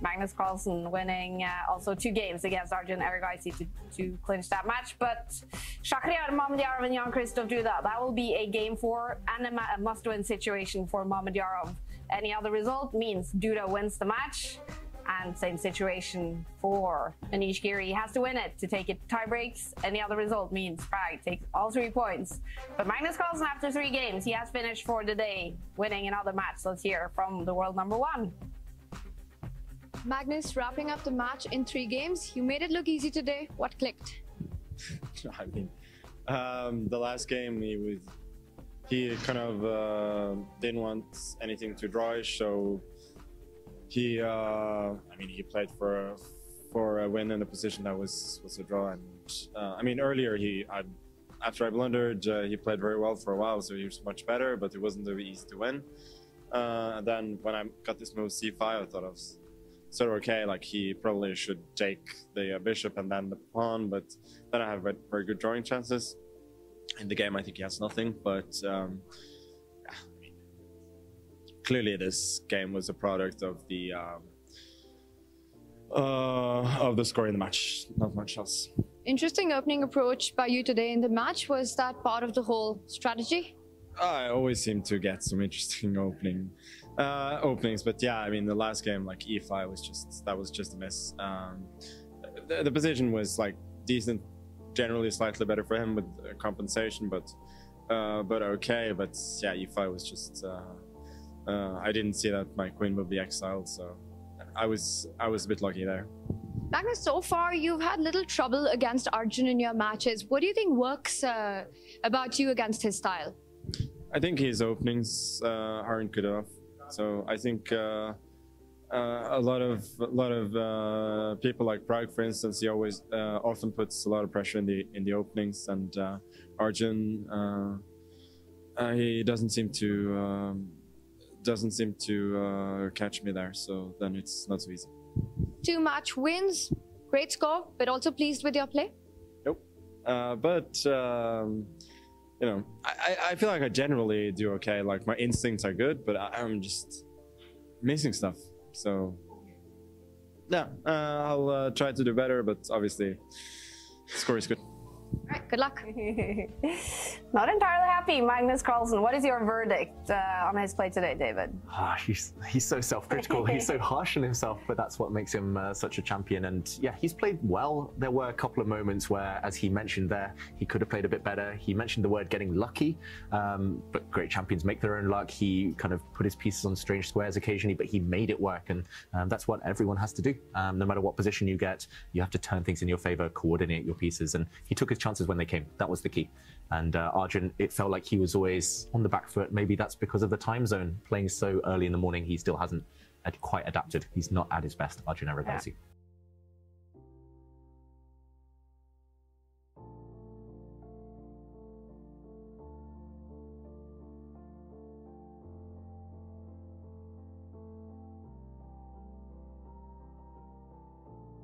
Magnus Carlsen winning uh, also two games against Arjun Erigaisi to, to clinch that match. But Shakhriyar Mamedyarov and Jan Krzysztof Duda, that That will be a game four and a, a must-win situation for Mamedyarov. Any other result means Duda wins the match. And same situation for Anish Giri. He has to win it to take it tie breaks. Any other result means Pragg takes all three points. But Magnus Carlsen, after three games, he has finished for the day, winning another match. Let's hear from the world number one. Magnus, wrapping up the match in three games, you made it look easy today. What clicked? I mean, um, the last game he was he kind of uh, didn't want anything to drawish, so he uh, I mean he played for for a win in a position that was was a draw, and uh, I mean earlier he I, after I blundered uh, he played very well for a while, so he was much better, but it wasn't very easy to win. Uh, and then when I got this move c5, I thought I was sort of okay. Like he probably should take the uh, bishop and then the pawn, but then I have very good drawing chances. In the game, I think he has nothing, but um, clearly this game was a product of the um, uh, of the score in the match, not much else. Interesting opening approach by you today in the match. Was that part of the whole strategy? I always seem to get some interesting opening uh, openings, but yeah, I mean the last game like e5 was just that was just a miss. Um, the, the, position was like decent, generally slightly better for him with compensation, but uh, but okay. But yeah, e5 was just uh, uh, I didn't see that my queen would be exiled, so I was I was a bit lucky there. Magnus, so far you've had little trouble against Arjun in your matches. What do you think works uh, about you against his style? I think his openings uh, aren't good enough. So I think uh, uh, a lot of a lot of uh, people like Pragg, for instance, he always uh, often puts a lot of pressure in the in the openings, and uh, Arjun he doesn't seem to um, doesn't seem to catch me there. So then it's not so easy. Two match wins, great score, but also pleased with your play. Nope, but. Um, you know, I, I feel like I generally do okay. Like my instincts are good, but I, am just missing stuff. So yeah, uh, I'll uh, try to do better, but obviously, score is good. All right, good luck. Not entirely happy, Magnus Carlsen. What is your verdict uh, on his play today, David? Ah, he's he's so self-critical. he's so harsh on himself, but that's what makes him uh, such a champion. And yeah, he's played well. There were a couple of moments where, as he mentioned there, he could have played a bit better. He mentioned the word getting lucky, um, but great champions make their own luck. He kind of put his pieces on strange squares occasionally, but he made it work, and um, that's what everyone has to do. Um, no matter what position you get, you have to turn things in your favor, coordinate your pieces, and he took his chances when they came. That was the key. And uh, Arjun, it felt like he was always on the back foot. Maybe that's because of the time zone. Playing so early in the morning, he still hasn't quite adapted. He's not at his best, Arjun Erigaisi. Yeah.